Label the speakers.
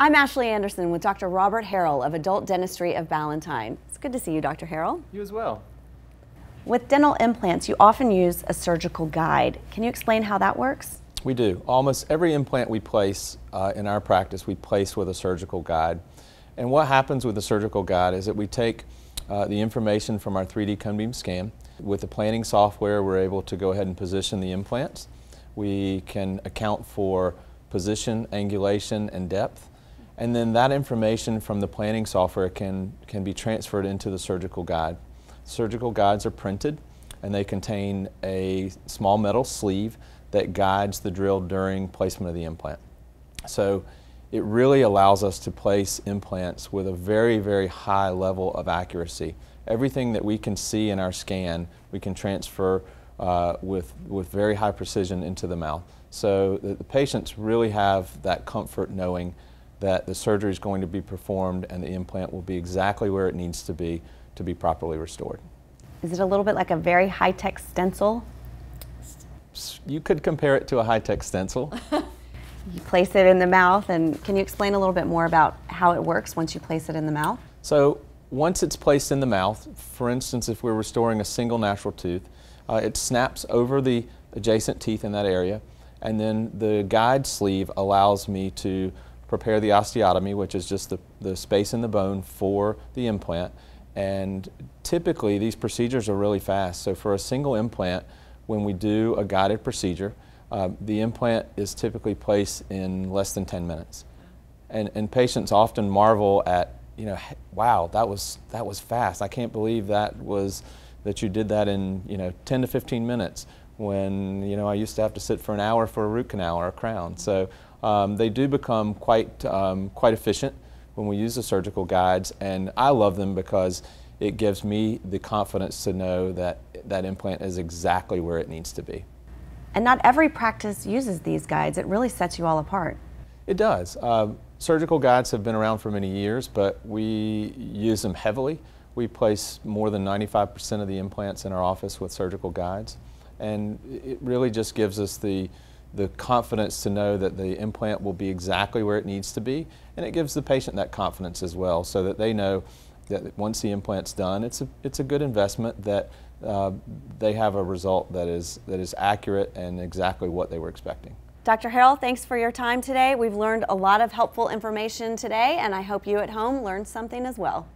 Speaker 1: I'm Ashley Anderson with Dr. Robert Harrell of Adult Dentistry of Ballantyne. It's good to see you, Dr. Harrell.
Speaker 2: You as well.
Speaker 1: With dental implants, you often use a surgical guide. Can you explain how that works?
Speaker 2: We do. Almost every implant we place uh, in our practice, we place with a surgical guide. And what happens with the surgical guide is that we take uh, the information from our 3D cone beam scan. With the planning software, we're able to go ahead and position the implants. We can account for position, angulation, and depth. And then that information from the planning software can, can be transferred into the surgical guide. Surgical guides are printed and they contain a small metal sleeve that guides the drill during placement of the implant. So it really allows us to place implants with a very, very high level of accuracy. Everything that we can see in our scan, we can transfer uh, with, with very high precision into the mouth. So the, the patients really have that comfort knowing that the surgery is going to be performed and the implant will be exactly where it needs to be to be properly restored.
Speaker 1: Is it a little bit like a very high-tech stencil?
Speaker 2: You could compare it to a high-tech stencil.
Speaker 1: you place it in the mouth and can you explain a little bit more about how it works once you place it in the mouth?
Speaker 2: So once it's placed in the mouth, for instance, if we're restoring a single natural tooth, uh, it snaps over the adjacent teeth in that area and then the guide sleeve allows me to prepare the osteotomy, which is just the, the space in the bone for the implant. And typically these procedures are really fast. So for a single implant, when we do a guided procedure, uh, the implant is typically placed in less than 10 minutes. And, and patients often marvel at, you know, wow, that was, that was fast. I can't believe that was, that you did that in, you know, 10 to 15 minutes when, you know, I used to have to sit for an hour for a root canal or a crown. So um, they do become quite, um, quite efficient when we use the surgical guides, and I love them because it gives me the confidence to know that that implant is exactly where it needs to be.
Speaker 1: And not every practice uses these guides. It really sets you all apart.
Speaker 2: It does. Um, surgical guides have been around for many years, but we use them heavily. We place more than 95% of the implants in our office with surgical guides. And it really just gives us the the confidence to know that the implant will be exactly where it needs to be, and it gives the patient that confidence as well, so that they know that once the implant's done, it's a, it's a good investment that uh, they have a result that is, that is accurate and exactly what they were expecting.
Speaker 1: Dr. Harrell, thanks for your time today. We've learned a lot of helpful information today, and I hope you at home learned something as well.